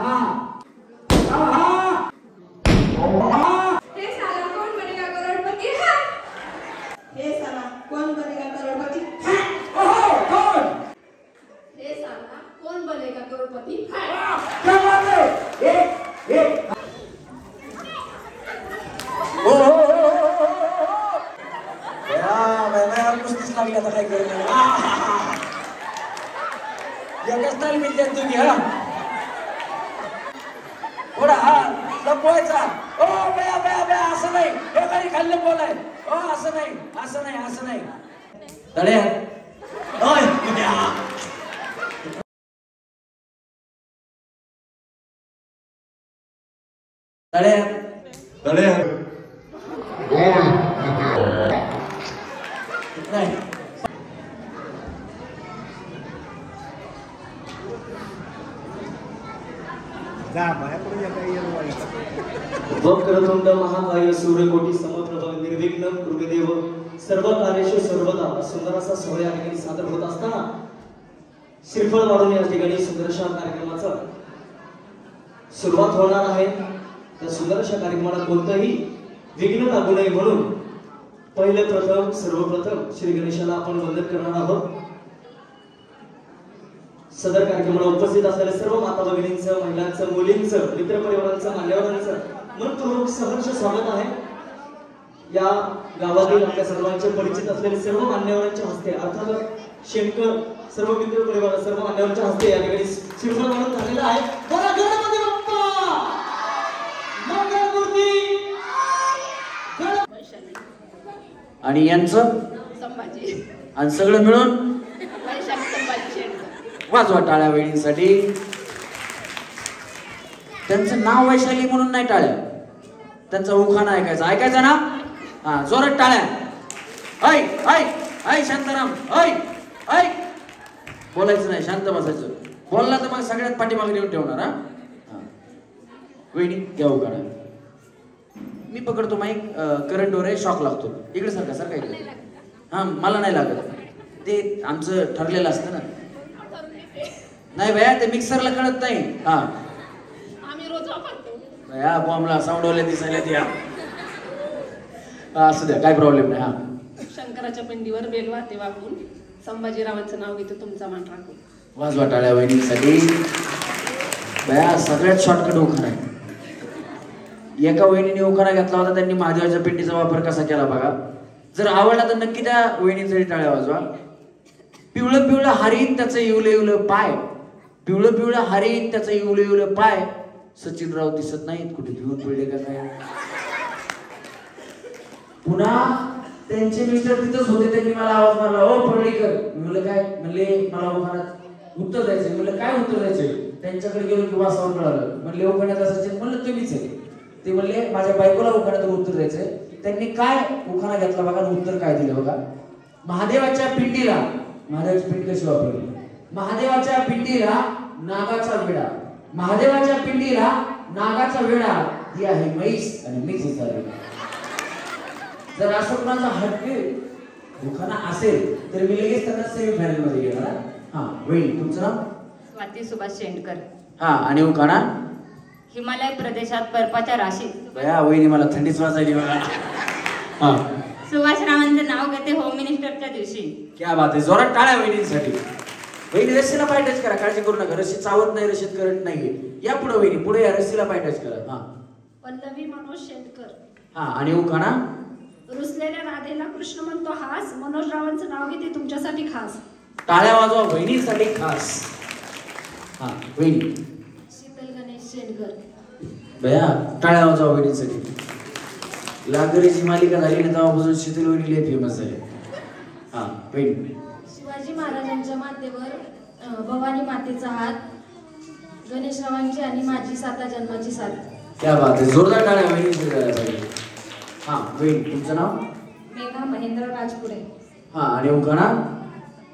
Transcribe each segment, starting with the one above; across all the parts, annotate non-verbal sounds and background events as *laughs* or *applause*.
हा हा, हा. हे साला कौन बनेगा करोड़पति हा हे साला कोण बनेगा करोडपती ओहो, कोण? हे साला कौन बनेगा करोड़पति हा वाह, क्या बात है एक एक ओ, ओ, ओ, ओ, ओ, ओ, ओ. या, बाय, बाय, यार, कुस्तीच लागली आता काय करेल एकच नाही मिळते तुम्ही हा थोडा हा लपवायचा ओ बया बया बया असं नाही हे काही खाल्लं बोलाय ओ असं नाही असं नाही असं नाही तड्या ओय तड्या. तड्या तड्या नाही वक्रतुंड महाकाय सूर्यकोटी समप्रभ निर्विघ्न कृतदेव सर्व कार्येषु सर्वदा सुंदर असा सोहळा या ठिकाणी सादर होत असताना श्रीफळ वाढून या ठिकाणी सुंदरशा कार्यक्रमाचा सुरुवात होणार आहे त्या सुंदरशा कार्यक्रमाला कोणतंही विघ्न लागू नये म्हणून पहिले प्रथम सर्वप्रथम श्री गणेशाला आपण वंदन करणार आहोत सदर कार्यक्रमाला उपस्थित असलेल्या सर्व माता भगिनींचं महिलांचं मुलींचं मित्रपरिवारांचं मान्यवरांचं मनपूर्वक सहर्ष स्वागत आहे. या गावातील आपल्या सर्वांचे परिचित असलेले सर्व मान्यवरांच्या हस्ते अर्थात शेणकर सर्व मित्र परिवार सर्व मान्यवरांच्या हस्ते या ठिकाणी श्रीफळ म्हणून झालेला आहे. आणि यांचं? संभाजी. आणि सगळं मिळून? वाजवा टाळ्या वहिनींसाठी त्यांचं नाव वैशाली म्हणून नाही टाळ्या त्यांचा उखाणा ऐकायचा. ऐकायचा ना? हा जोरात टाळ्या. ऐ ऐ ऐ शांताराम. ऐक ऐक बोलायचं नाही शांत बसायचं. बोलला तर मग सगळ्यात पाठीमागे नेऊन ठेवणार हा? हा. घ्या उखाणा मी पकडतो माईक करंट वर शॉक लागतो. इकडे सारखा सारखा इकडे हा मला नाही लागत. ते आमचं ठरलेलं असतं ना. नाही भया ते मिक्सरला कळत नाही. हा. आम्ही रोज वापरतो. भया बॉम्बला साऊंडवाल्या दिसायला द्या असू द्या काय प्रॉब्लेम नाही हा. शंकराच्या पिंडीवर बेलवाते वागून. संभाजीरावांचं नाव घेतो तुमचा मान राखून. वाजवा टाळ्या वहिनीसाठी. भया सगळ्यात शॉर्टकट उखाणा आहे. एका वहिनीने उखाणा घेतला होता त्यांनी महादेवाच्या पिंडीचा वापर कसा केला बघा. जर आवडला तर नक्की त्या वहिनीसाठी टाळ्या वाजवा. पिवळं पिवळं हरिण त्याचं इवलं इवलं पाय. पिवळं पिवळं हरे त्याचं इवलं इवलं पाय. सचिनराव दिसत नाहीत. कुठे घेऊन पिळले का काय पुन्हा त्यांचे मिस्टर तिथंच होते. त्यांनी मला आवाज मारला ओ पडळीकर म्हणलं काय? म्हणले मला उखाणात उत्तर द्यायचं म्हणलं काय उत्तर द्यायचं त्यांच्याकडे गेलो की वासावर मिळालं म्हणले उखाण्यात असायचे. म्हणलं तुम्हीच आहे. ते म्हणले माझ्या बायकोला उखाण्यातून उत्तर द्यायचंय. त्यांनी काय उखाणा घेतला बघा उत्तर काय दिलं बघा? महादेवाच्या पिंडीला महादेवाची पिंड कशी वापरली? महादेवाच्या पिंडीला नागाचा विडा. महादेवाच्या पिंडीला नागाचा विडा. ही आहे म्हैस आणि मीच हिचा विडा. जर असं कोणाचा हटके दुखाना असेल तर मी लगेच त्यांना सेमी फायनलमध्ये घेणार हा. वहिनी तुमचं नाव? स्वाती सुभाष शेंडकर. हा आणि उखाणा हिमालय प्रदेशात बर्फाच्या राशीत बया वहिनी मला थंडीच वाजायली बघा. हा. सुभाष रावांचं नाव घेते होम मिनिस्टरच्या दिवशी. क्या बात आहे. जोरात टाळ्या वहिनींसाठी. वहिनी रस्सीला पाय टच करा काळजी करू नका. रस्सी चावत नाही रशीत करत नाहीये. या पुढे वहिनी पुढे या रस्सीला पाय टच करा. हा. पल्लवी मनोज शेटकर. हा आणि उखाणा? रुसलेल्या राधेला कृष्ण म्हणतो हास मनोज रावांचं नाव घेते तुमच्यासाठी खास. टाळ्या वाजवा वहिनींसाठी खास. हा वहिनी. शीतल गणेश शेटकर. बया टाळ्या वाजवा वहिनींसाठी. लागरीची मालिका झाली ना तेव्हापासून शीतल वहिनी फेमस झाली हा वहिनी. शिवाजी महाराजांच्या मातेवर भवानी मातेचा हात गणेशरावांची आणि माझी साता जन्माची साथ. क्या बात आहे जोरदार टाळ्या पाहिजे. हा वहिनी तुमचं नाव? मेघा महेंद्र राजपुरे. हा आणि उखाणा?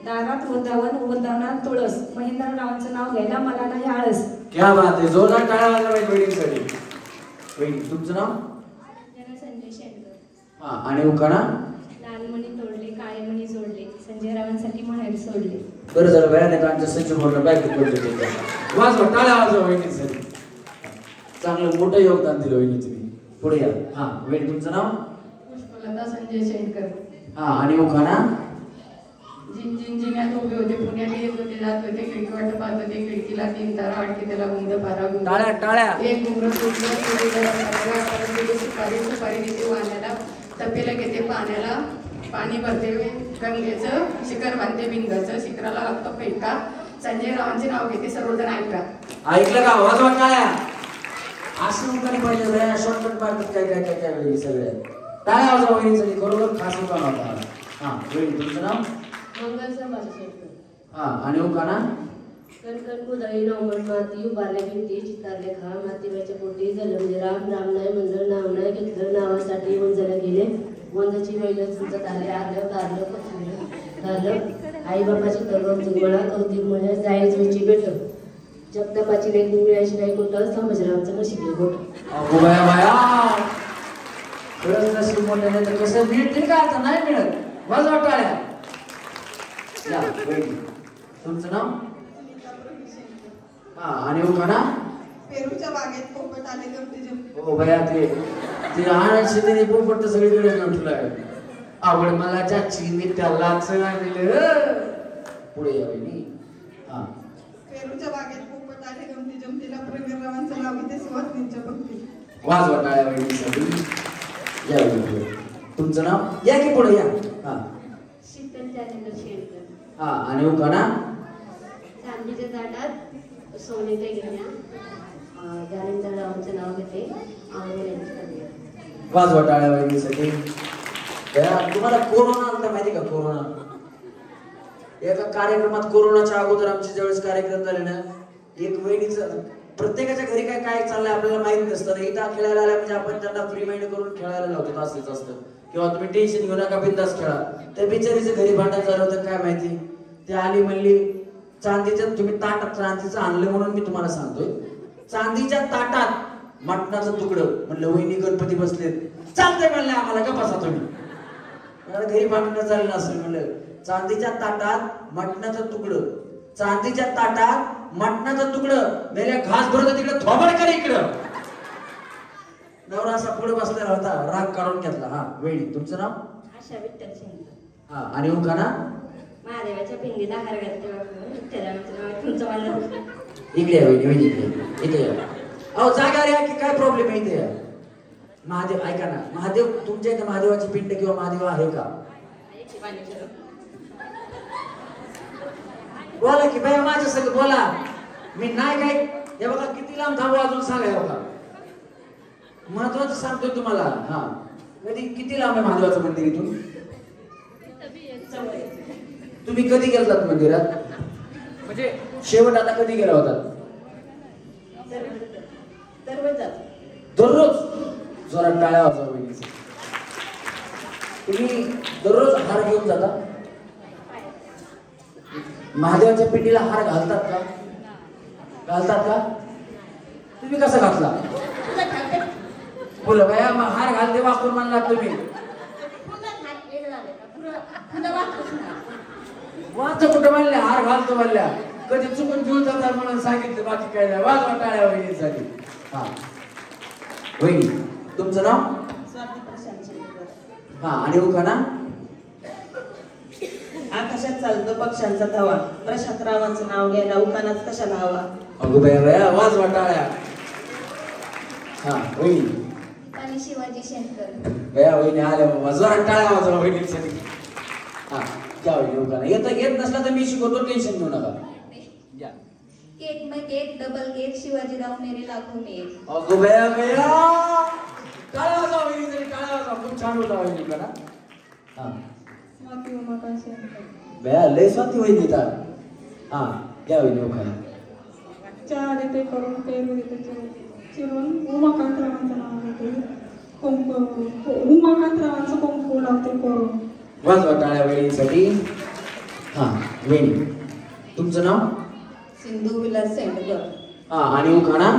दारात वृंदावन वृंदावनात तुळस. महेंद्ररावांचं नाव घ्यायला मला नाही आळस. क्या बात आहे जोरदार पाहिजे तुमचं नाव? संजय शेंडकर. हा आणि उखाणा? लालमणी तोडले काळेमणी जोडले संजय रावांसाठी माहेर सोडले. बरं झालं नाही आमच्या सचिन बोलणं बायको पडलं वाजवा टाळ्या वाजवा वहिनींसाठी चांगलं मोठं योगदान दिलं वहिनी तुम्ही पुढे या. हा वहिनी तुमचं नाव? पुष्पलता संजय शेंडकर हा आणि उखाणा जिन जिन जिन्यात उभे होते पुण्यात येत होते जात होते खिडकी वाट पाहत होते खिडकीला तीन तारा अडके त्याला गुंड पारा गुंड. टाळ्या टाळ्या. एक सुटलं सुरी गेली सुपारी सुपारी देते वाण्याला तपेला घेते पाण्याला. पाणी भरते गंगेचं शिखर बांधते बिंगाचं शिखराला लागतो पैका संजय रावांचे नाव घेते सर्वजण ऐका ऐकलं का? वाजवा टाळ्या असं पाहिजे शॉर्टकट मारतात काय काय काय काय वेळी सगळे वाजवा वहिनीसाठी खरोखर खास होता हा वहिनी तुमचं नाव? हा आणि उखाणा कणकण कुदळी नवमन माती उभारल्या भिंती चितारले खा मातीव्याच्या पोटी जलमले राम राम नाही म्हणलं नाव नाही घेतलं नावासाठी वंजाला गेले. वंजाची बैल चुचत आले आलं कारलं झालं आई बापाची तर मला कौतिक म्हणे जायच वेळची भेट जगदंबाची लेख मिळायची नाही कुठं गोट बाया बाया. खरंच नशीब मोठं नाही तर कसं मिळतील का आता? नाही मिळत. या तुमचं नाव? हा आणि उखाणा पेरूच्या बागेत पोपट आले हो बया ते. ते आनंद शेतीने पोपट तर सगळीकडे आहे आवड मला चाची मी त्यालाच दिलं पुढे या वहिनी हा. पेरूच्या बागेत पोपट गमती जमतीला नाव सुवासिनीच्या वाजवा टाळ्या वहिनीसाठी या वहिनी पुढे. तुमचं नाव? या की पुढे या? हा. शीतल जानेंद्र शेणकर हा आणि उखाणा? चांदीच्या ताटात सोने ते घेण्या. जानेंद्र रावांचं नाव घेते. आवडेल यांची कन्या वाजवा टाळ्या वहिनीसाठी. तुम्हाला कोरोना आलता माहिती का? कोरोना. एका कार्यक्रमात कोरोनाच्या अगोदर आमचे ज्यावेळेस कार्यक्रम झाले ना एक वहिनीचं प्रत्येकाच्या घरी काय काय चाललंय आपल्याला माहीत नसतं. इथं खेळायला आल्या म्हणजे आपण त्यांना फ्री माइंड करून खेळायला लावतो असंच असतं. किंवा तुम्ही टेन्शन घेऊ नका बिंदास खेळा. त्या बिचारीचं घरी भांडण झालं होतं काय माहिती? ती आली म्हणली चांदीच्या तुम्ही ताटात चांदीचं आणलं म्हणून मी तुम्हाला सांगतोय. चांदीच्या ताटात मटणाचं तुकडं. म्हणलं वहिनी गणपती बसलेत. चालतंय म्हणलं आम्हाला का बसा तुम्ही. घरी भांडणं झालं नसेल म्हणलं. चांदीच्या ताटात मटणाचं तुकडं. चांदीच्या ताटात मटणाचं तुकडं. मेल्या घास भरत तिकडे थोबड कर इकडं. नवरा असा पुढे बसलेला होता राग काढून घेतला. हा वेळी तुमचं नाव? आशा विठ्ठल शेणकर हा आणि उखाणा महादेवाच्या पिंडीला हार घालते. तुमचं मला इकडे या वहिनी वहिनी इकडे इकडे या. अहो जागा या की काय प्रॉब्लेम आहे इथे? महादेव ऐका ना. महादेव तुमच्या इथे महादेवाची पिंड किंवा महादेव आहे का? बोला की बाई माझ्या सगळं बोला. मी नाही काय हे बघा किती लांब थांबू अजून सांगा हे बघा. महत्वाचं सांगतोय तुम्हाला. हा. कधी किती लांब आहे महादेवाचं मंदिर इथून? तुम्ही कधी गेलात मंदिरात? म्हणजे शेवट आता कधी गेला होता? दररोज जातो. दररोज जोरात टाळ्या वाजवा तुम्ही दररोज हार घेऊन जाता? महादेवाच्या पिंडीला हार घालतात का? घालतात का? तुम्ही कसा घातला? बोल बाया मग हार घालते वाकून म्हणला तुम्ही. वाच कुठं म्हणल्या? हार घालतो म्हणल्या. कधी चुकून घेऊन जातात म्हणून सांगितलं बाकी काय नाही. वाजवा टाळ्या झाली हा. वहिनी तुमचं नाव? हा आणि उखाणा? आकाशात चालतो पक्ष्यांचा थवा प्रशांत रावांचं नाव घ्यायला कशाला हवा? अगो बाया बाया वाजवा टाळ्या हा वहिनी. आणि शिवाजी शेणकर बाया वहिनी आल्या बाबा जोरात टाळ्या वाजवा वहिनीसाठी हा घ्या वहिनी उखाणा. येत येत नसला तर मी शिकवतो टेन्शन घेऊ नका. या केक में केक डबल केक शिवाजीराव मेरे लाखों में अगो बया बया टाळ्या वाजवा वहिनीसाठी टाळ्या वाजवा खूप छान होता वहिनी उखाणा हा? स्वाती उमाकांत शेंडकर बया लय स्वाती वहिनी तर हा घ्या वहिनी उखाणा चहा देते करून पेरू देते चिरून उमाकांतरावांचं नाव घेते. कुंकू उमाकांतरावांचं कुंकू लावते करून. वाजवा टाळ्या वहिनीसाठी हा वहिनी तुमचं नाव? सिंधू विलास सेंडकर. हा आणि उखाणा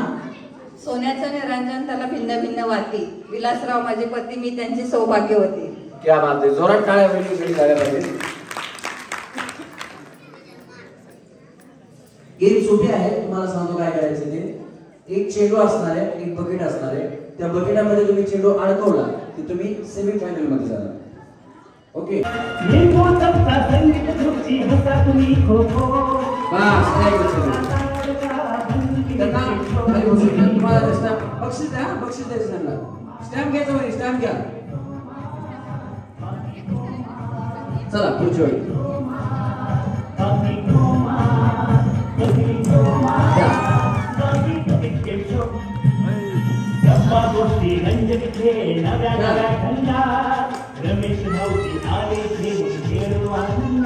सोन्याचं निरंजन त्याला भिन्न भिन्न वाती. विलासराव माझे पती मी त्यांची सौभाग्य होती. क्या बात आहे. जोरात टाळ्या वहिनीसाठी झाल्या पाहिजे. गेम सोपी आहे तुम्हाला सांगतो काय करायचं ते. एक चेंडू असणार आहे एक बकेट असणार आहे. त्या बकेटामध्ये तुम्ही चेंडू अडकवला की तुम्ही सेमी फायनलमध्ये जाणार. ओके बस नाही त्यांना खाली बसून घ्या. तुम्हाला स्टॅम्प बक्षीस द्या बक्षीस द्यायचं त्यांना स्टॅम्प घ्यायचं म्हणे स्टॅम्प घ्या. चला द्या. रमेश भाऊची आले घेऊन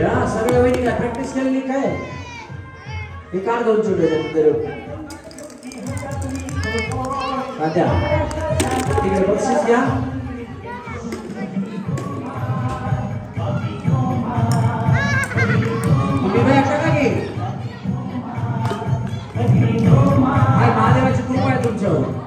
घेऊन या सगळ्या वहिनी काय प्रॅक्टिस केलेली काय? हे काढ दोन छोटे तिकडे बक्षीस घ्या. तुम्ही बाया टाका की. महादेवाची कृपा आहे तुमच्यावर.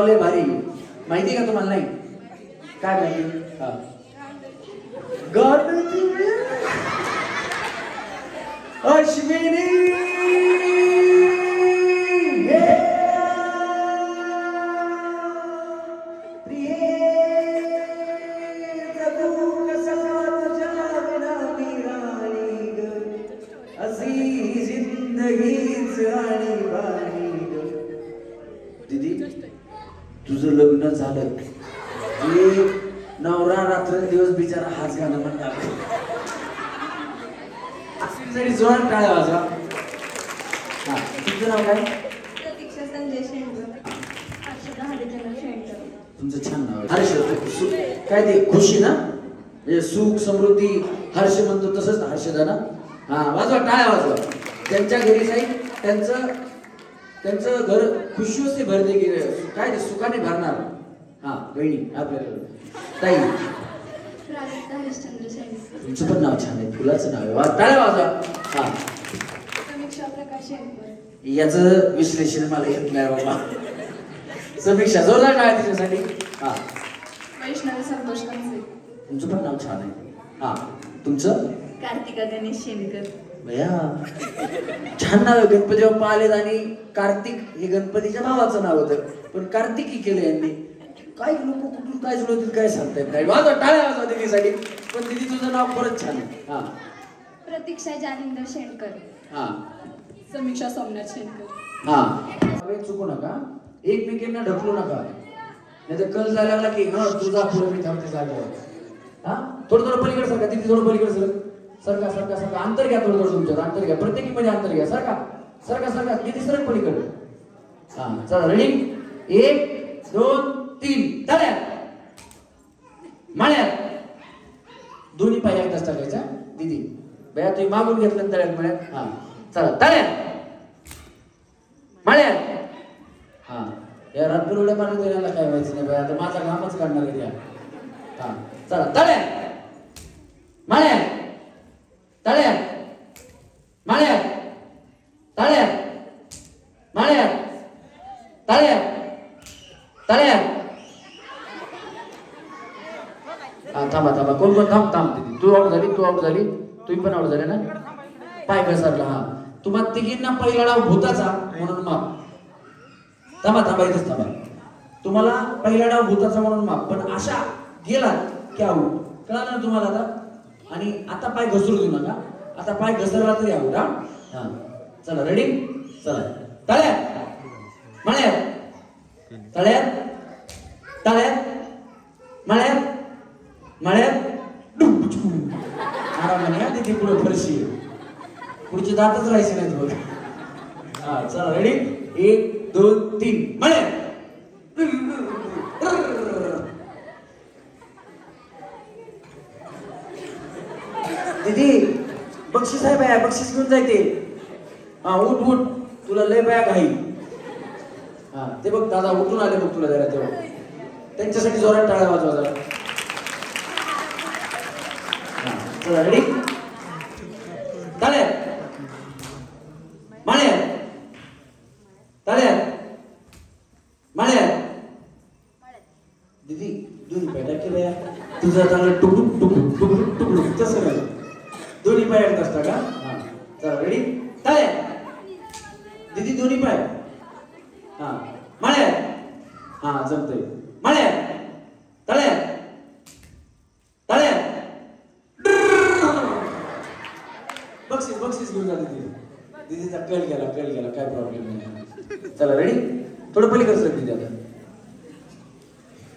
दीदीचं भारी. माहिती का तुम्हाला नाही? काय माहिती? हा. त्यांच्या घरी जाईल त्यांचं त्यांचं घर खुशी भरते की काय ते सुखाने भरणार? हा बहिणी आपल्याकडे. ताई. तुमचं पण नाव छान आहे फुलाचं नाव आहे. वा टाळ्या वाजवा. हा. याचं. विश्लेषण मला येत नाही बाबा. समीक्षा जोरदार टाळ्या तिच्यासाठी. हा. वैष्णवी संतोष तुमचं पण नाव छान आहे. हा. तुमचं? कार्तिका गणेश शेंडकर भया छान नाव आहे. गणपती बाप्पा आलेत आणि कार्तिक हे गणपतीच्या भावाचं नाव होतं. पण कार्तिकी केलं यांनी. काय लोक कुठून काय जुळवतील काय सांगतायत? नाही वाजवा टाळ्या वाजवा दिदीसाठी. पण दिदी तुझं नाव परत छान आहे. हा. प्रतीक्षा जालिंदर शेंडकर हा. समीक्षा सोमनाथ शेंडकर हा. हवे चुकू नका. एकमेकींना ढकलू नका. नाही तर कल जायला लागला की हा तुझा पुढे मी थांबते जागेवर. हा? थोडं थोडं पलीकडे सरका तिथे थोडं पलीकडे सर. सरका सरका सरका. अंतर घ्या थोडं थोडं तुमच्यावर अंतर घ्या प्रत्येकी म्हणजे मध्ये अंतर घ्या सरका सरका सरका. किती सरक पलीकडे? हा चला रेडी एक दोन तीन. तळ्यात. माळ्या दोन्ही पाय एकदाच टाकायच्या दिदी. बया तुम्ही मागून घेतलं तळ्यात मळ्यात? हा. चला तळ्यात. या रातभर उड्या मारून देण्याला काय व्हायचं नाही बया आता माझा घामच काढणार आहे त्या. हा. चला तळ्या माळ्या तळ्या माळ्या तळ्या माळ्या तळ्या तळ्या हा थांबा थांबा. कोण कोण? थांब थांब तू आउट झाली तू आउट झाली. तुम्ही पण आउट झाले ना? पाय घसरला हा. तुम्हाला तिघींना पहिला डाव भूताचा म्हणून माप थांबा थांबा इथेच थांबा. तुम्हाला पहिला डाव भूताचा म्हणून माप पण अशा गेला की आऊट कळालं ना तुम्हाला आता? आणि आता पाय घसरू देऊ नका आता पाय घसरला तरी आऊट हा. चला रेडी चला. तळ्यात. मळ्यात. तळ्यात. तळ्यात. मळ्यात. मळ्यात. आरामाने तिथे पुढे फरशी पुढचे दातच राहायचे नाहीत बघ. हा चला रेडी एक दोन तीन. मळ्यात दीदी बक्षीस आहे बाया बक्षीस घेऊन जायते. हा उठ उठ. तुला लय बाया घाई. हा ते बघ दादा उठून आले बघ तुला जरा तेव्हा. त्यांच्यासाठी जोरात टाळ्या वाजवा जरा. चला रेडी ताल्या माळ्या ताल्या माळ्या दीदी दोन्ही पाय टाके बाया तुझं चांगलं टुकडुक टुकडुक टुकडुक टुकडुक तसं नाही दोन्ही पाय येत असता का हा रेडी ताल्या दीदी दोन्ही पाय हा माळ्या हा जमतंय. माळ्या तळ्या तळ्या बक्षीस बक्षीस घेऊन जा दीदी दीदीचा कल गेला कल गेला. काय प्रॉब्लेम नाही. चला रेडी थोडं पलीकडे सर दीदी आता.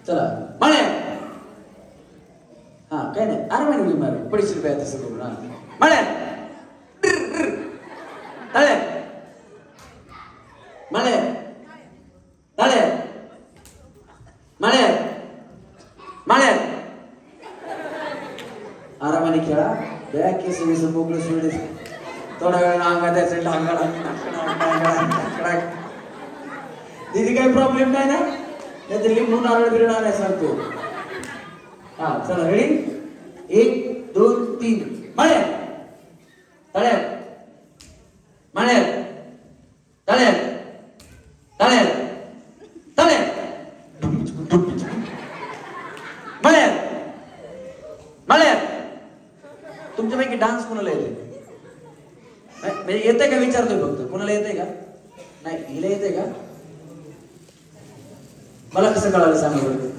चला. माळ्या हा काय नाही. आरामाने उडी मार. पडीस रुपया तसं करून हा. माळ्या तळ्या माळ्या तळ्या माळ्या माळ्या आरामाने खेळा त्या केस विस मोकळं सोडे थोड्या वेळ अंगा द्यायचं ढांगा दीदी काही प्रॉब्लेम नाही ना नाही तर लिंबू नारळ बिरड आणाय सांगतो. हा चला रेडी एक दोन तीन माळ्या तळ्या माळ्या तळ्या तळ्या तळ्या माळ्या माळ्या तुमच्यापैकी डान्स कोणाला येते नाही, म्हणजे येते का विचारतोय फक्त कोणाला येते का नाही हिला येते का मला कसं कळालं सांगा बरं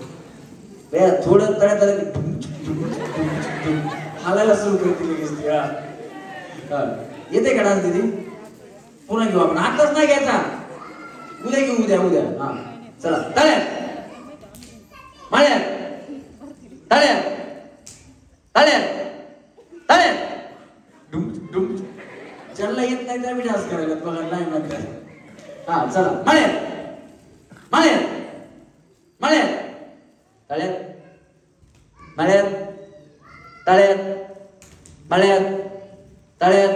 बया, थोडं तळ्यात आलं की ढुम, ढुम, ढुम, ढुम, हालायला सुरू करते लगेच ती, हा. हा. येते का डान्स दीदी पुन्हा घेऊ आपण आताच नाही घ्यायचा उद्या घेऊ उद्या उद्या हा चला तळ्या माळ्या तळ्या तळ्या तळ्या डुम डुम ज्यांना येत नाही त्या डान्स करायला बघा नाही म्हणतात हा चला माळ्या माळ्या माळ्या तळ्यात. माळ्यात. तळ्यात. माळ्यात. तळ्यात.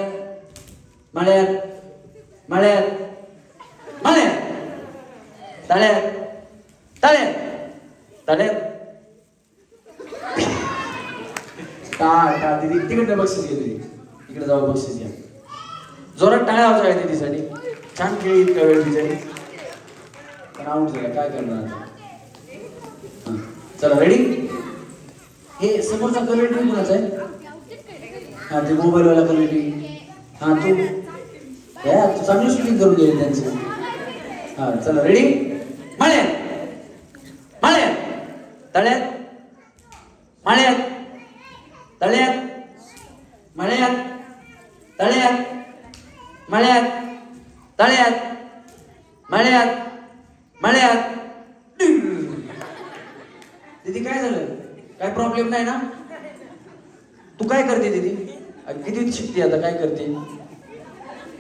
माळ्यात. माळ्यात. माळ्यात. तळ्यात तळ्यात तळ्यात टाळ टाळ दिदी तिकडनं बक्षीस घे दिदी. इकडे जाऊ बक्षीस घ्या. जोरात टाळ्या वाजवा आहे दिदीसाठी. छान खेळी इतका वेळ तिच्यासाठी पण आऊट झाला काय करणार आता? चला रेडी हे समोरचा कमेंट्री कुणाचा आहे? हा ते मोबाईलवाला वाला कमेंट्री हा तू. चांगली शूटिंग करून घे त्यांचं. हा चला रेडी माळ्या माळ्या तळ्यात माळ्यात तळ्यात मळ्यात तळ्यात मळ्यात तळ्यात मळ्यात मळ्यात दीदी काय झालं? काय प्रॉब्लेम नाही ना? तू काय करते दीदी? अ, किती शिकते आता? काय करते?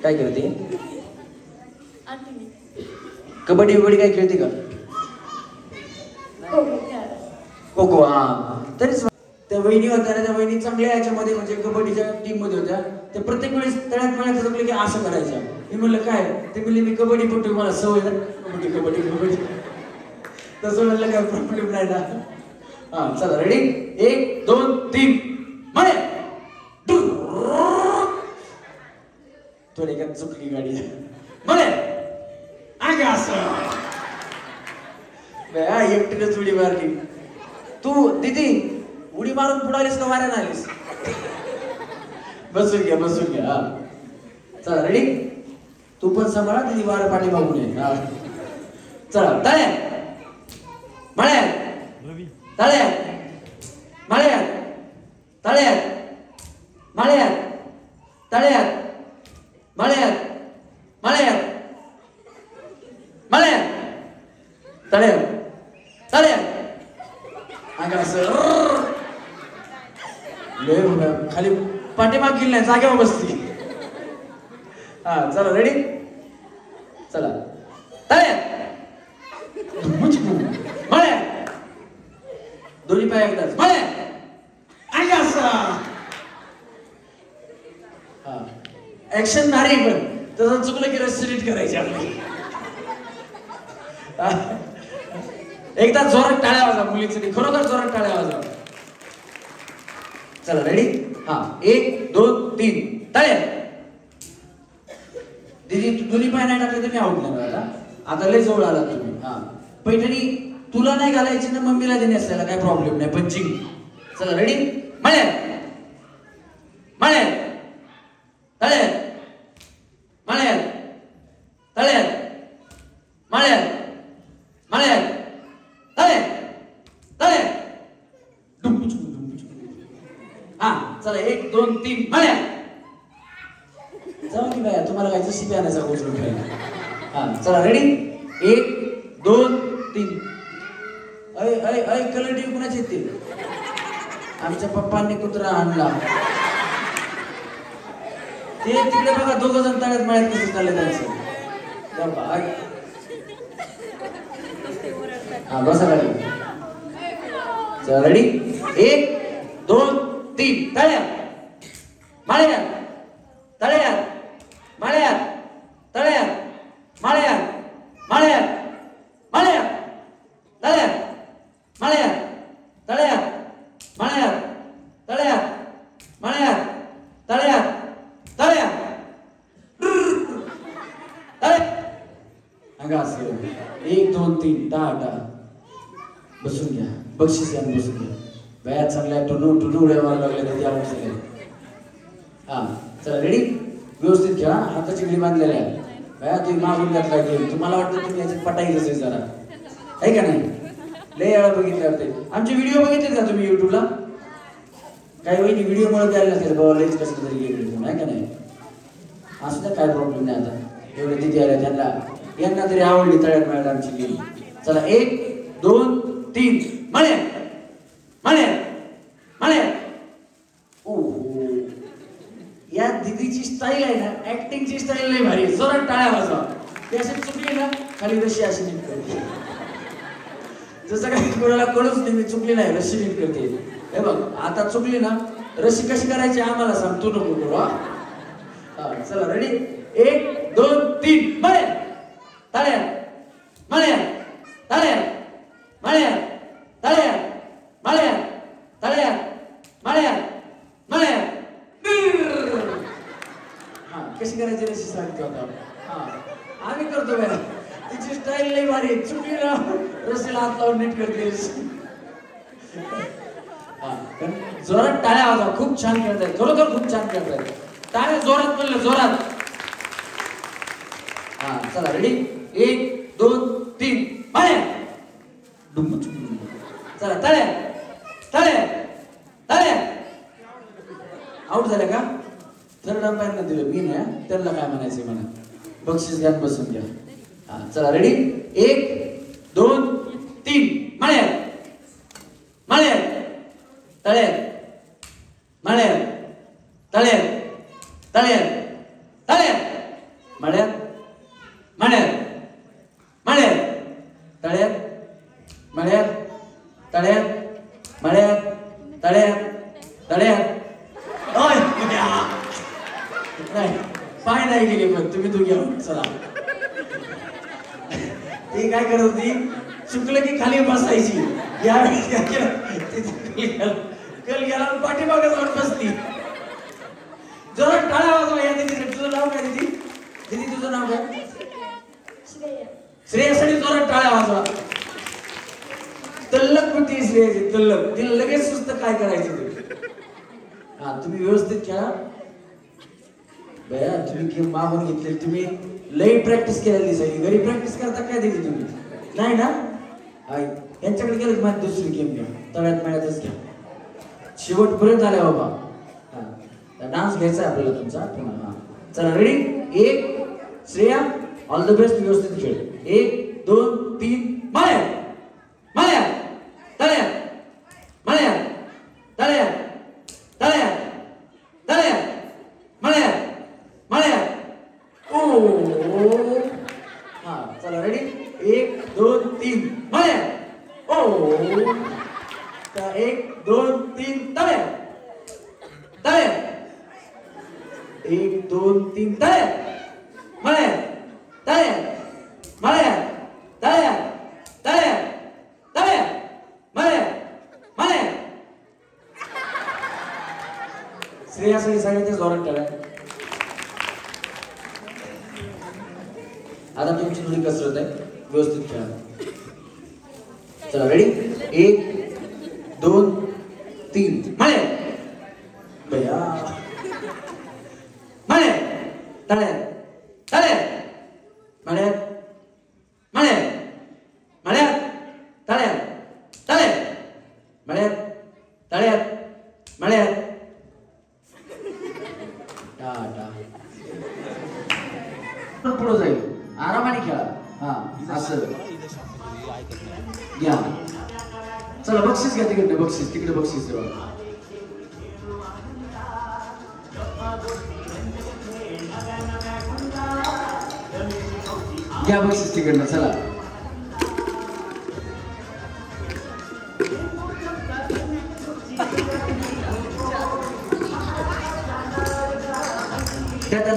काय करते? कबड्डी बिबड्डी काय खेळते का? खो खो हा. तरीच त्या वहिनी होत्या ना त्या वहिनी चांगल्या याच्यामध्ये म्हणजे कबड्डीच्या टीममध्ये होत्या. त्या प्रत्येक वेळेस तळ्यात मळ्यात जमले की असं करायच्या. मी म्हणलं काय? ते म्हणले मी कबड्डी पटू मला सवय कबड्डी कबड्डी कबड्डी. तसं म्हणलं काय प्रॉब्लेम नाही ना. हा चला रेडी एक दोन तीन. म्हणे थोडी का चुकली गाडी म्हणे अंग असं. एकटीनंच उडी मारली. तू दिदी उडी मारून पुढालीस का वाऱ्यानं आलीस? बसून घ्या बसून घ्या चला रेडी तू पण सांभाळा दिदी वारं पाणी मागू नये हा. चला टाळ्या मळ्या. टाळ्या मळ्या. टाळ्या मळ्या. टाळ्या मळ्या. मळ्या. मळ्या टाळ्या टाळ्या अंग असं लय बघा, खाली पाठीमाग गेली नाही जागेवर बसली हा चला रेडी चला टाळ्या मळ्या दोन्ही पाय एकदाच मळ्या अंग असं हा ऍक्शन भारी आहे पण तसं चुकलं की रस्टिट करायची आपली *laughs* एकदा जोरात टाळ्या वाजा मुलीचं खरोखर जोरात टाळ्या वाजा चला रेडी हा एक दोन तीन. टाळ्या. दीदी तू दोन्ही पाय नाही टाकले तर मी आउट नाही आता. आता लय जवळ आला तुम्ही. हा. पैठणी तुला नाही घालायची ना मम्मीला देणे काय प्रॉब्लेम नाही पंचिंग. चला रेडी मळ्या तळ्या मळ्या तळ्या मळ्या मळ्या तळ्या तळ्या डुंबुच डुंबुच हा चला एक दोन तीन मळ्या जाऊ की बाया तुम्हाला काय जशी आणायचा गोष्ट हा चला रेडी एक दोन तीन. अय अय अय कलर डी कुणाचे येतील आमच्या पप्पांनी कुत्रा आणला. ते तिकडे बघा दोघ जण तळ्यात मळ्यात कसं चालले त्यांचं हा बसा गाडी चला रेडी एक दोन तीन. तळ्यात माळ्या तळ्या माळ्या तळ्या माळ्या माळ्या माळ्या तळ्या माळ्या तळ्या माळ्या तळ्या माळ्या तळ्या तळ्या तळ्या अंगा असं एक दोन तीन दहा दहा बसून घ्या बक्षीस घ्या आणि बसून घ्या बया चांगल्या टुनू टुनू उड्या मारू लागल्या तर त्या सगळ्या हा चला रेडी व्यवस्थित घ्या हाताची घडी बांधलेल्या आहे बया तुम्ही मागून घातला गेम तुम्हाला वाटतं तुम्ही याच्यात पटाई असेल जरा आहे का नाही लय वेळा बघितले वाटते आमचे व्हिडिओ बघितले का तुम्ही युट्यूबला काही वहिनी व्हिडिओ मुळे द्यायला नसेल बाबा लईच कसं तरी गेले आहे का नाही असं तर काय प्रॉब्लेम नाही आता एवढे तिथे आले त्यांना यांना तरी आवडली तळ्यात मिळाली आमची गेम चला एक दोन तीन म्हणे म्हणे म्हणे ओहो या दिदीची स्टाईल आहे ना ऍक्टिंगची स्टाईल नाही भारी आहे. जोरात टाळ्या वाजवा. ते अशी चुकली ना खाली रशी अशी नीट जसं काही कोणाला कळूच नाही मी चुकली नाही रशी नीट करते हे बघ आता चुकली ना रशी कशी करायची आम्हाला सांग तू नको करू हा. हा, चला रेडी एक दोन तीन. म्हणे टाळ्या म्हणे टाळ्या म्हणे टाळ्या म्हणे टाळ्या म्हणे म्हणे हा कशी करायची रशी सांगतो आता हा आम्ही करतो बॅ तिची स्टाईल लई भारी आहे. चुकली ना रशीला हात लावून नीट करते रशी. हा, पण जोरात टाळ्या वाजवा खूप छान खेळताय खरोखर खूप छान खेळताय टाळ्या जोरात म्हणलं जोरात हा चला रेडी एक दोन तीन पाण्या डुंब चला तळ्या तळ्या तळ्या आउट झाल्या का? थर्ड अंपायरला दिलं. मी नाही त्यांना काय म्हणायचं म्हणा बक्षीस घ्या बसून घ्या. चला रेडी एक दोन तीन म्हणे म्हणे तळे म्हणे तळे तळे तळे म्हणे म्हणे म्हणे तळे म्हणे तळे म्हणे तळे तळे ओय उद्या. नाही पाय नाही गेले पण तुम्ही दोघे आहोत चला ती काय करत होती चुकलं की खाली बसायची या वेळेस काय केलं? तिचं कल गेला. कल गेला आणि पाठीमागे जाऊन बसली जोरात टाळ्या वाजवा या दिदी तुझं नाव काय दिदी दिदी तुझं नाव काय श्रेयासाठी जोरात टाळ्या वाजवा तल्लक पण ती श्रेयाची तल्लक तिला लगेच सुस्त काय करायचं ते हा तुम्ही व्यवस्थित खेळा बया तुम्ही गेम मागून घेतले तुम्ही लई प्रॅक्टिस केलेली दिसायची घरी प्रॅक्टिस करता काय दिली तुम्ही नाही ना आई यांच्याकडे गेलं माझी दुसरी गेम घ्या तळ्यात मळ्यातच घ्या शेवटपर्यंत आल्या बाबा हा डान्स घ्यायचा आहे आपल्याला तुमचा पुन्हा हा चला रेडी एक श्रेया ऑल द बेस्ट व्यवस्थित खेळ एक दोन तीन माळ्या माळ्या तळ्या माळ्या तळ्या तळ्या तळ्या माळ्या माळ्या ओ हो. हा. चला रेडी एक दोन तीन. माळ्या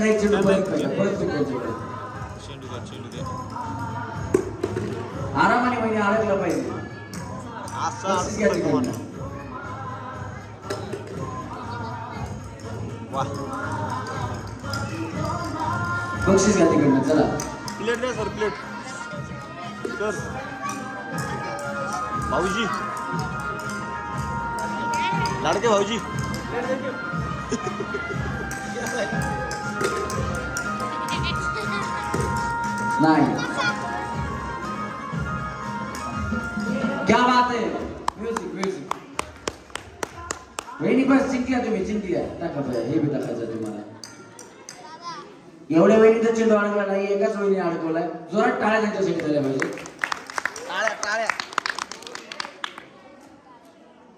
एक चेंडू परत करा, परत फेकायचे. आरामाने म्हणजे अडकलं पाहिजे. बक्षीस घ्या तिकडनं. बक्षीस घ्या तिकडनं चला. प्लेट द्या सर प्लेट सर भाऊजी. लाडके भाऊजी. *laughs* नाही। क्या बात आहे म्युझिक म्युझिक वहिनी बस जिंकल्या तुम्ही जिंकल्या टाका बरं, हे? बी टाकायचं तुम्हाला एवढ्या वहिनीचा चेंडू अडकला नाही एकाच वहिनी अडकवलाय जोरात टाळ्या त्यांच्यासाठी झाल्या पाहिजे टाळ्या टाळ्या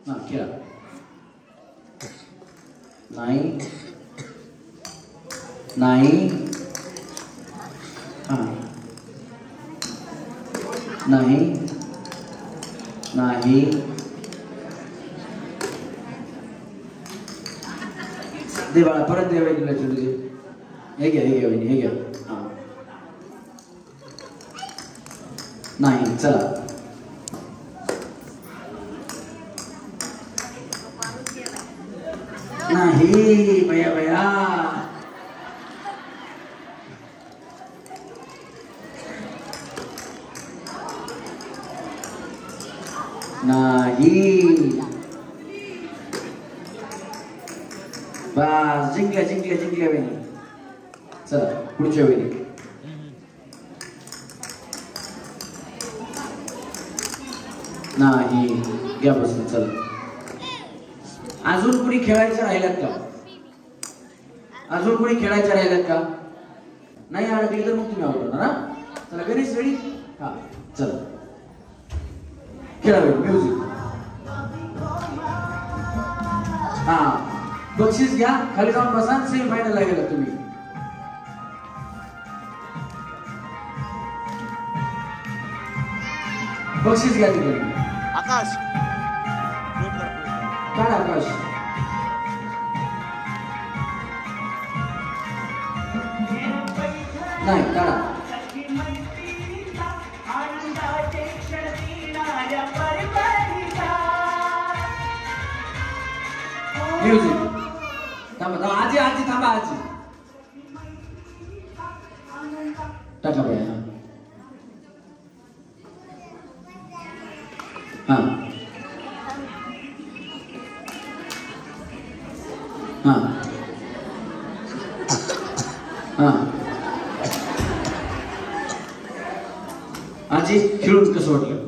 हा खेळा नाही। नाही। नाही. नाही. दे बाळा परत दे वहिनीला तुझे हे घ्या हे घ्या वहिनी हे घ्या. नाही चला. नाही भैया भैया. नाही. बस जिंकल्या जिंकल्या जिंकल्या वेणी चला पुढच्या वेळी. नाही. घ्या बसून चला. अजून कुणी खेळायचं राहिल्यात का? अजून कुणी खेळायचं राहिल्यात का? नाही अडकली तर मग तुम्ही आवडणार ना चला गणेश रेडी? हा चला. खेळा म्युझिक हा बक्षीस घ्या खाली जाऊन बसा सेमी फायनल गेला तुम्ही। बक्षीस घ्या तिकडे आकाश। काढ आकाश? नाही काढा म्युझिक थांबा थांबा आजी आजी थांबा आजी टाका बाई हा हा हा हा आजी खेळून कसं वाटलं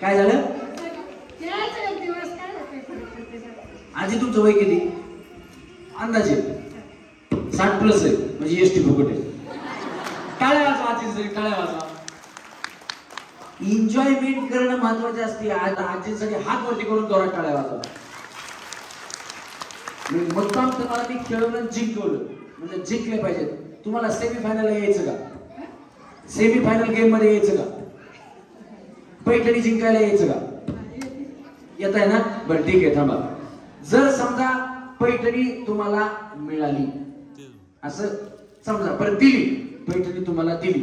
काय झालं आजी तुमचं वय किती? अंदाजे. साठ प्लस आहे. म्हणजे एस टी फुकट आहे. टाळ्या वाजवा आजीसाठी टाळ्या वाजवा. एन्जॉयमेंट करणं महत्त्वाचे असते. आज आजीसाठी हात वरती करून जोरात टाळ्या वाजवा. मुद्दाम तुम्हाला मी खेळवलं जिंकवलं. म्हणजे जिंकले पाहिजेत. तुम्हाला सेमीफायनल यायचं का? सेमीफायनल गेममध्ये यायचं का? पैठणी जिंकायला यायचं का? येत आहे ना? बरं ठीक आहे थांबा. जर समजा पैठणी तुम्हाला मिळाली असं समजा परत दिली पैठणी तुम्हाला दिली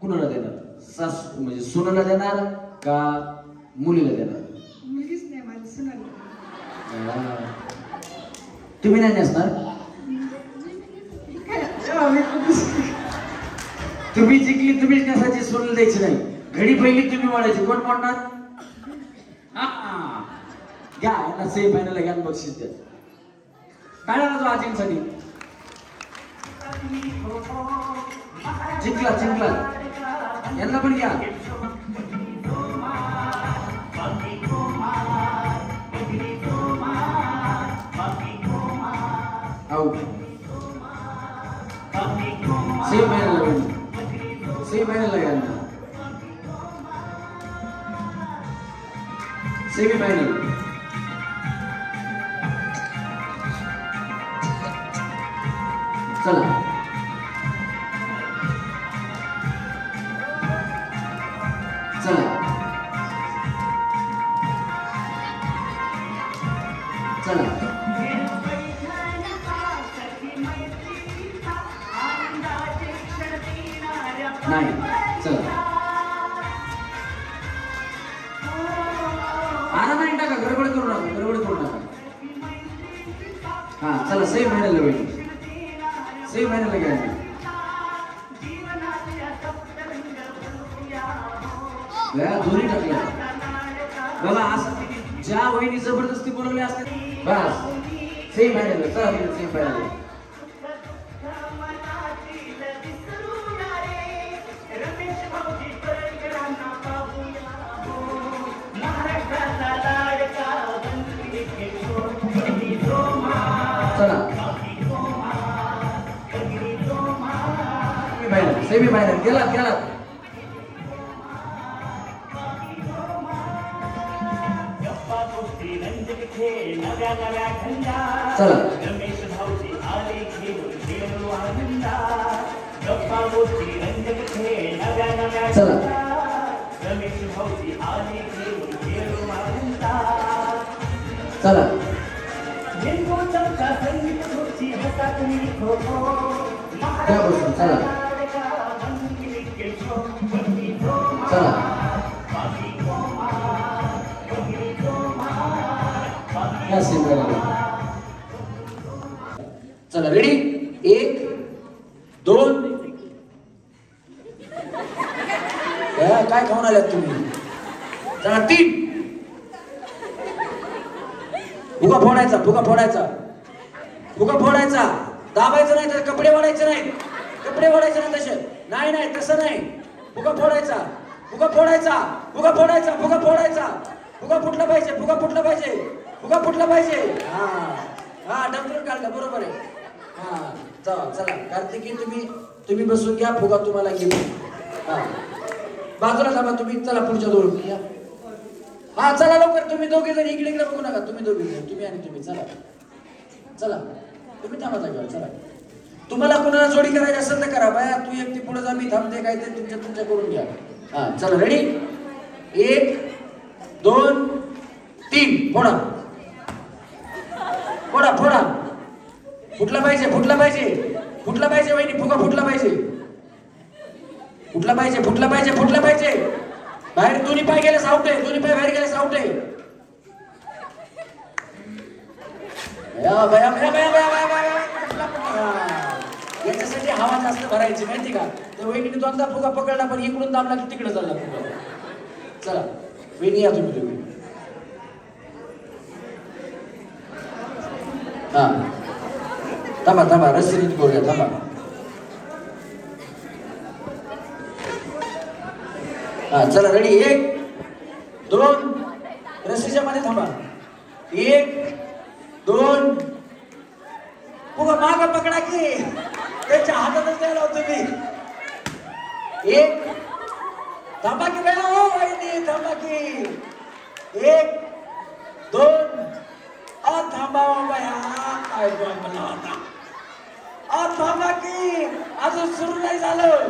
कुणाला देणार? सास म्हणजे सुनाला देणार का मुलीला देणार? नाही माझी सुनाली. तुम्ही नाही नेसणार? तुम्ही जिंकली तुम्हीच नेसायची सोडून द्यायची नाही. घडी पहिली तुम्ही म्हणायची कोण म्हणणार. घ्या यांना सेम फायनल घ्या आणि बक्षीस द्या. काय राहणार तो आजींसाठी? जिंकला जिंकला. यांना पण घ्या. Out semi final semi final यांना. सेमी फायनल चला चला चला. चला. त्या चला. चला. या चला रेडी एक दोन या, काय खाऊन आल्यात तुम्ही चला तीन फुगा फोडायचा फुगा फोडायचा. फुगा फोडायचा. दाबायचं नाही तर कपडे वाढायचे नाही. कपडे वाढायचे नाही तसे. नाही नाही तसं नाही. फुगा फोडायचा. फुगा फोडायचा. फुगा फोडायचा फुगा फोडायचा. फुगा फुटला पाहिजे फुगा फुटला पाहिजे. फुगा फुटला पाहिजे. हा. हा डबल काढला बरोबर आहे. हा चला चला. कार्तिकी तुम्ही तुम्ही बसून घ्या. फुगा तुम्हाला घेऊ हा. बाजूला थांबा तुम्ही. चला पुढच्या दोन. या. हा चला लवकर तुम्ही दोघे जण इकडे इकडे बघू नका. तुम्ही दोघे जण तुम्ही आणि तुम्ही. चला. चला. तुम्ही थांबा जागेवर चला. तुम्हाला कोणाला जोडी करायची असेल तर करा. बाया तू एकटी पुढे जा मी थांबते काय ते तुमच्या तुमच्या करून घ्या. हा चला रेडी एक दोन तीन. फोडा. फोडा फोडा. फुटला पाहिजे फुटला पाहिजे. फुटला पाहिजे वहिनी फुगा फुटला पाहिजे. फुटला पाहिजे फुटला पाहिजे फुटला पाहिजे. बाहेर दोन्ही पाय गेले सावट आहे दोन्ही पाय बाहेर गेले साऊट आहे याच्यासाठी हवा जास्त भरायची माहिती का तर वहिनी दोनदा फुगा पकडला पण इकडून दाबला की तिकडे चालला फुगा चला वहिनी या तुम्ही तुम्ही हा थांबा थांबा रस्सी गोळ्या थांबा हा चला रेडी एक दोन रस्सीच्या मध्ये थांबा. एक दोन. उगा माग पकडा की. त्याच्या हातातच द्यायला होतो मी एक थांबा की वेळा हो वाईनी थांबा की. एक दोन. अ थांबा हो बाया काय मला होता अ थांबा की. अजून सुरू नाही झालं.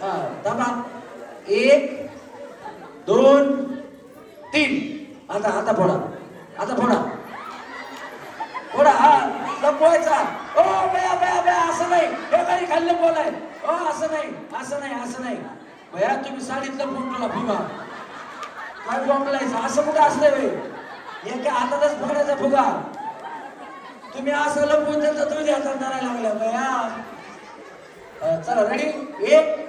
थांबा. एक दोन तीन. आता आता फोडा. आता फोडा. फोडा हा लपवायचा ओ बया बया बया असं नाही. हे काही खाल्लं बोलाय ओ असं नाही असं नाही असं नाही. बया तुम्ही साडीत लपवून तुला फुगा काय बोंबलायचं? असं कुठं असलं बे एका हातातच फोडायचा फुगा. तुम्ही असं लपवून देता तुम्ही हातात धरायला लागल्या बया चला रेडी एक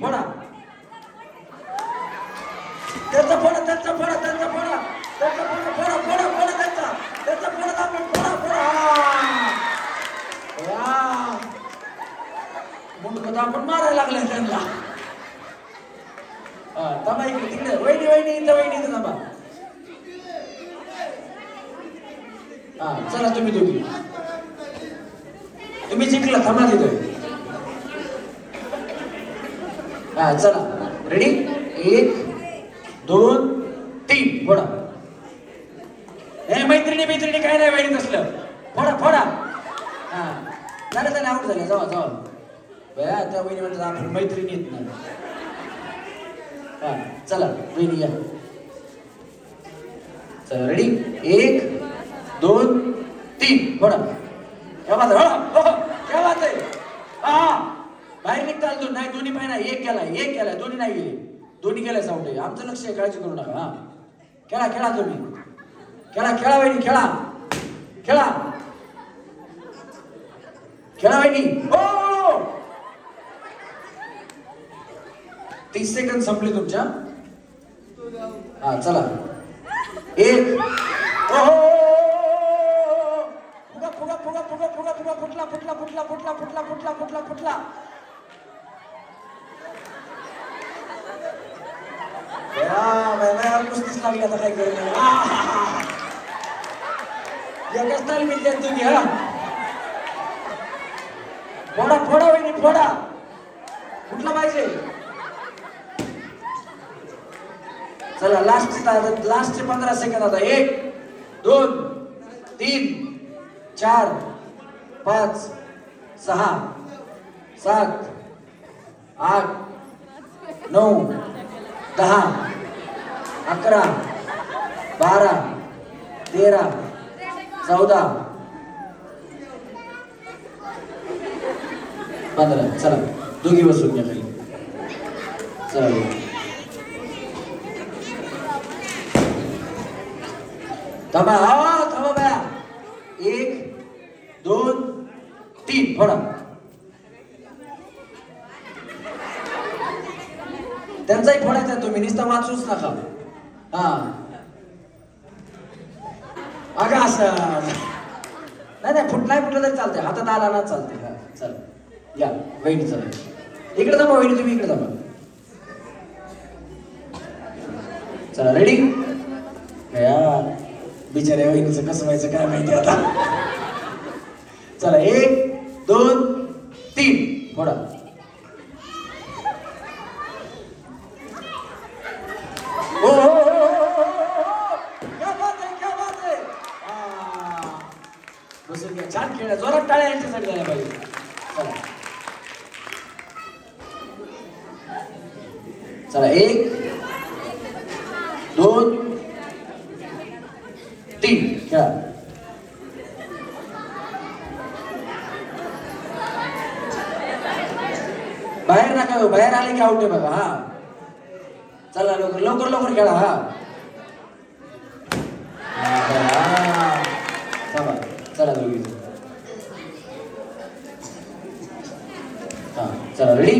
Voilà. या, बाय, बाय, आता काय करू एकच ताल मिळते तुम्ही हा? फोडा फोडा वहिनी फोडा. कुठला पाहिजे? चला लास्ट लास्टचे पंधरा सेकंद आता. एक दोन तीन चार पाच सहा सात आठ नऊ दहा. अकरा बारा तेरा चौदा. पंधरा. चला दोघी बसून घ्या खाली. चला. थांबा हा थांबा बया एक दोन तीन. फोडा. त्यांचाही फोडायचा आहे तुम्ही. निस्ता वाचूच नका. हा. अगं असं. नाही नाही फुटलाय फुटलं तरी चालतंय. हातात आला ना चालते हा चल. या वहिनी चला. इकडे थांबा वहिनी तुम्ही इकडे थांबा. चला रेडी या. बिचाऱ्या वहिनीचं कसं व्हायचं काय माहिती आता. चला एक दोन टाळ्या यांच्यासाठी झाल्या पाहिजे चला. चला एक दोन तीन. खेळा बाहेर नका बाहेर आले की आउट बघा हा. चला लवकर लवकर लवकर खेळा हा, हा. चला चला दोघी हा चला रेडी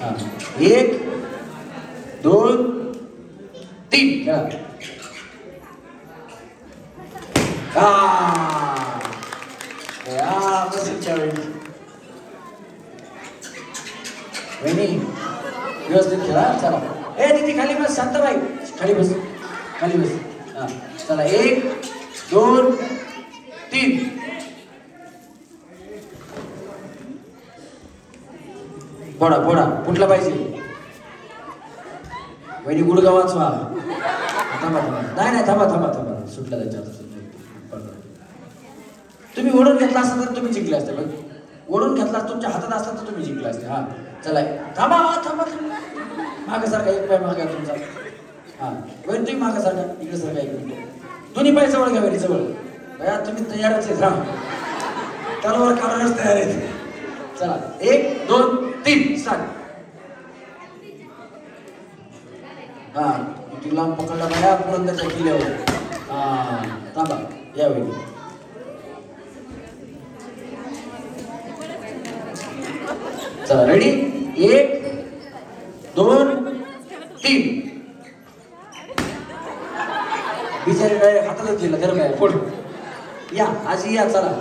हा एक दोन तीन खेळा Ah! Ja, das ist Challenge. वहिनी व्यवस्थित खेळा चला ए तिथे खाली बस शांत बाई खाली बस खाली बस हा चला एक दोन तीन फोडा फोडा कुठला पाहिजे वहिनी गुडगा वाचवा थांबा थांबा नाही नाही थांबा थांबा थांबा सुटला त्याच्यात तुम्ही ओढून घेतला असता तर तुम्ही जिंकले असते बघ ओढून घेतला असता तुमच्या हातात असता तर तुम्ही जिंकले असते हा चला थांबा हा, थांबा एक पाय मागा तुमचा. हा. वैन तुम्ही मागे सारखा इकडे सारखा इकडे दोन्ही पाय जवळ घ्या वैरी जवळ. भया तुम्ही तयारच आहेत हा तलवार काढूनच तयार आहेत. चला. एक दोन तीन स्टार्ट हा. किती लांब पकडला बाया पुरंदरच्या किल्ल्यावर. हा. थांबा. यावेळी चला रेडी एक दोन तीन. बिचारी काय हातातच दिलं तर काय फोड. या आजी या चला.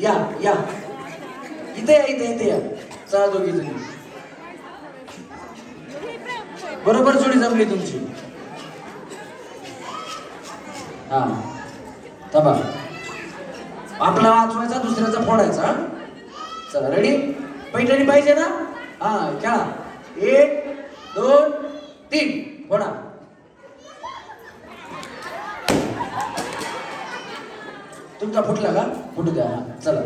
या या. इथे या इथे इथे या. चला दोघी तुम्ही बरोबर जोडी जमली तुमची. हा. तबा आपला वाचवायचा दुसऱ्याचा फोडायचा हा? चला रेडी पैठणी पाहिजे ना? हा खेळा. एक दोन तीन. फोडा तुमचा फुटला का? फुटू द्या. हा चला.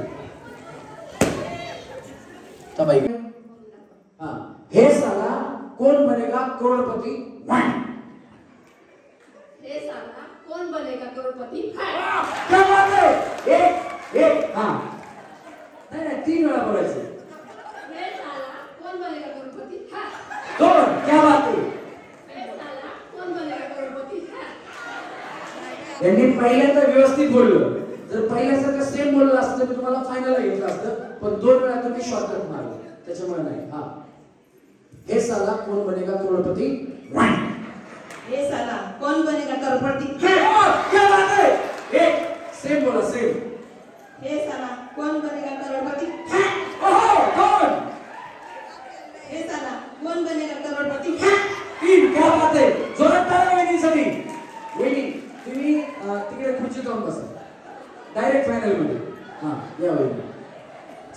हा. हे साला कोण बनेगा करोडपती वन. हे सांगा कोण बनेगा करोडपती? एक एक. हा. नाही तीन वेळा बोलायचं हे साला कोण बनेगा करोडपती दोन क्या बात आहे हे साला कोण बनेगा करोडपती यांनी पहिल्यांदा व्यवस्थित बोललो. जर पहिल्यासारखं सेम बोललं असतं तर मी तुम्हाला फायनल घेतलं असतं पण दोन वेळा तुम्ही शॉर्टकट मारलं. त्याच्यामुळे नाही. हा. हे साला कोण बनेगा करोडपती. हे साला कौन बनेगा करोड़पति? हे, है सेम बोला सेम हे साला कौन बनेगा करोड़पति? ओहो दोन. हे साला कौन बनेगा करोड़पति? तीन. क्या बात आहे. जोरात तुम्ही अं, तिकडे खुर्ची जाऊन बसा. डायरेक्ट फायनलमध्ये. हा या वहिनी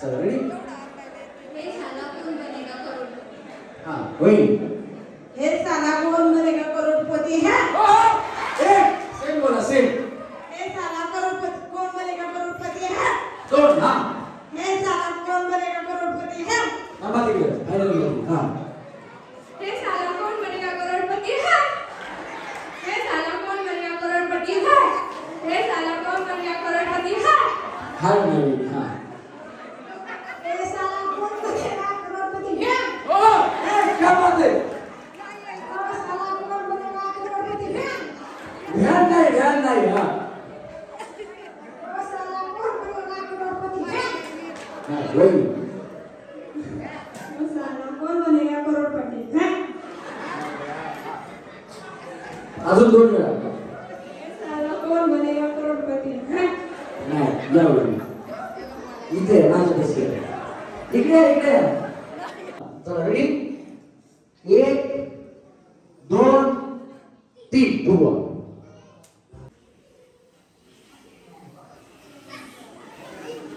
चला रेडी हे कोण हा वहिनी हे साला कौन बनेगा करोड़पति है? ओहो, एक सेम बोला सेम हे साला करोड़पति कौन बनेगा करोड़पति है दोन हा हे साला कौन बनेगा करोड़पति है थांबा तिकडे फायनलमध्ये हा हे साला कोण बनेगा करोडपती है हे साला कोण बनेगा करोडपती है हे साला कोण बनेगा करोडपती है हाय नवीन हा हे साला कौन बनेगा करोड़पति है ओहो, एक क्या बात आहे हे साला कौन बनेगा करोड़पति है ध्यान नाही ध्यान नाही हा हे साला कौन बनेगा करोड़पति है हा वहिनी हे साला कौन बनेगा करोड़पति है अजून दोन वेळा. नाही इथे आहे, माझ्या इकडे इकडे या. चला रेडी एक दोन तीन उभं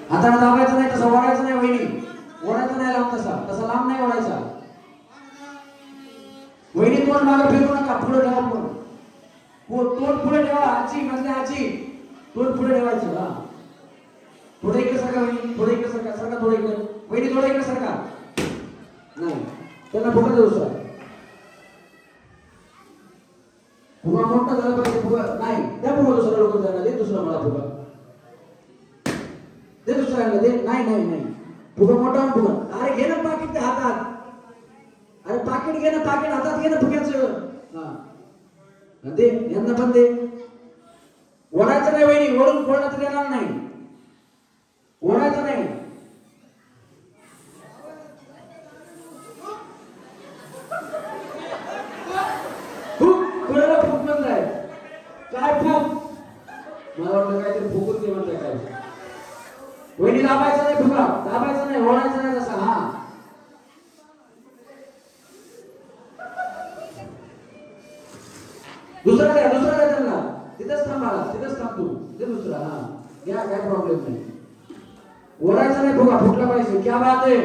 हाताने दाबायचं नाही तसं ओढायचं नाही वहिनी ओढायचं नाही लांब तसा तसा लांब नाही ओढायचा वहिनी तोंड मागे फिरू नका पुढे ठेवा पण पो- तोंड पुढे ठेवा आजी मधल्या आजी तोंड पुढे ठेवायचं हा थोडं इकडे सरका वहिनी थोडं इकडे सरका सरका थोडं इकडे वहिनी थोडं इकडे सरका नाही त्यांना फुगा देऊ सर फुगा मोठा झाला पाहिजे फुगा नाही त्या फुगा दुसरा लोक त्यांना दे दुसरा मला फुगा दे दुसरा राहिलं ते नाही नाही नाही फुगा मोठा फुगा अरे घे ना पाकिट ते हातात अरे पाकिट घे ना पाकिट हातात घे ना फुग्याचं हा आणि दे यांना पण दे ओढायचं नाही वहिनी ओढून फोडणं तर येणार नाही ओढायचं नाही फुक कोणाला फुक म्हणताय काय फुक मला वाटलं काहीतरी फुकून ते म्हणताय काय वहिनी दाबायचं नाही फुगा दाबायचं नाही ओढायचं नाही तसा हा दुसरा द्या दुसरा द्या त्यांना तिथेच थांबा तिथेच थांबतो. तू दुसरा हा. या काय प्रॉब्लेम नाही. ओरायचा नाही फुगा फुटला पाहिजे. क्या बात आहे?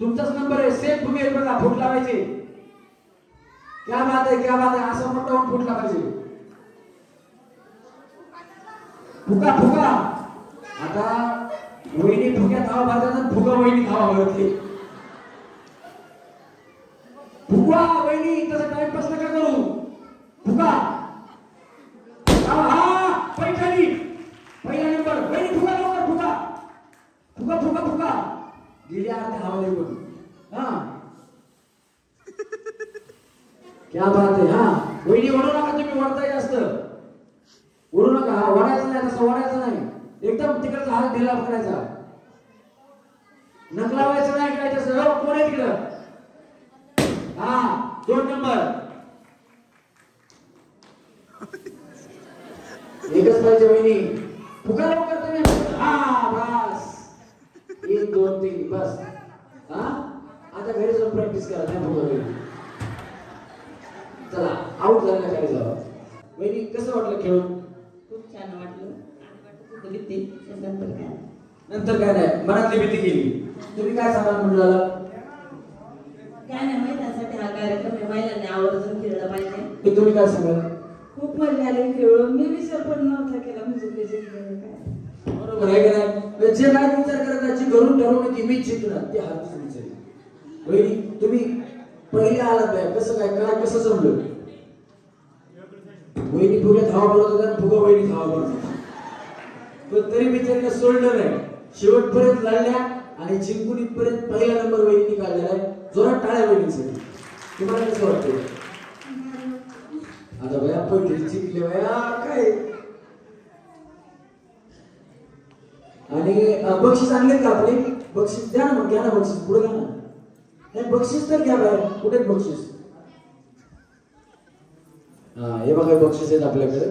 तुमचाच नंबर आहे. सेम तुम्ही एक बघा फुटला पाहिजे. क्या बात आहे क्या बात आहे? असं मोठा होऊन फुटला पाहिजे. फुका फुका आता वहिनी फुक्या धावा मारतात फुका वहिनी धावा मारते फुगवा वहिनी तसं टाइमपास नका करू. फुका हा हा पैठणी पहिला नंबर वहिनी फुगा लवकर फुगा फुका फुका फुका गेली अर्ध्या हवा निघून हा. क्या बात आहे हा. वहिनी ओढू नका तुम्ही ओढताय जास्त ओढू नका हा ओढायचं नाही तसं ओढायचं नाही. एकदम तिकडचा हात ढिला करायचा नक लावायचं नाही काय तसं? हो, कोण आहे तिकडं? हा दोन नंबर. एकच पाहिजे वहिनी. फुका लवकर तुम्ही. हा बस. एक दोन तीन बस. हा? आता घरी जाऊन प्रॅक्टिस करा नाही चला आउट झालं काय जावं वहिनी कसं वाटलं खेळून? खूप छान वाटलं. नंतर काय नंतर काय नाही मनातली भीती गेली. तुम्ही काय सांगाल मंडळाला काय नाही महिलांसाठी हा कार्यक्रम आहे. महिलांनी आवर्जून खेळलं पाहिजे. तुम्ही काय सांगाल? खूप मजा आली खेळून मी विचार पण नव्हता केला. म्युझिक जे नाही विचार करत घरून ठरवलं की मी जिंकणार ते हातच विचार बहिणी तुम्ही पहिले आलात बाय कसं काय काय कसं जमलं? वहिनी फुग्यात हवा बोलत होता आणि फुगा वहिनी हवा भरत पण तरी मी त्यांना सोडलं नाही. शेवटपर्यंत लढल्या आणि जिंकून इथपर्यंत पहिला नंबर वहिनी काढलेला आहे. जोरात टाळ्या वहिनीसाठी तुम्हाला कसं वाटतं आता बया पण जिंकले बया काय? आणि बक्षीस आणलेत का आपले? बक्षीस द्या ना मग घ्या ना बक्षीस पुढे घ्या ना. नाही बक्षीस तर घ्या बाहेर कुठे आहेत बक्षीस? हा हे बघा बक्षीस आहेत आपल्याकडे.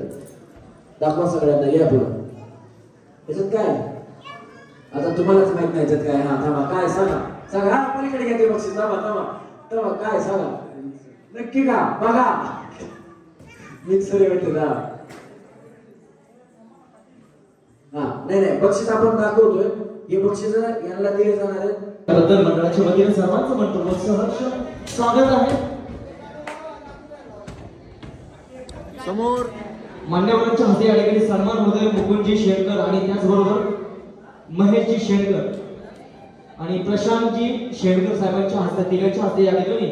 दाखवा सगळ्यांना या पुढं. याच्यात काय आता तुम्हालाच माहीत नाही याच्यात काय हा थांबा काय सांगा. सांगा. हा पलीकडे घ्या ते बक्षीस. थांबा थांबा. थांबा काय सांगा. नक्की का बघा. मिक्सर भेटत हा. हा नाही नाही बक्षीस आपण दाखवतोय. हे बक्षीस यांना दिले जाणार आहेत. बद्दल मंडळाच्या वतीने सर्वांचं म्हणतो सहर्ष स्वागत आहे. समोर मान्यवरांच्या हस्ते आले ठिकाणी सन्मान होतोय मुकुंदजी शेरकर आणि त्याचबरोबर महेशजी शेरकर आणि प्रशांतजी शेरकर साहेबांच्या हस्ते तिघांच्या हस्ते या ठिकाणी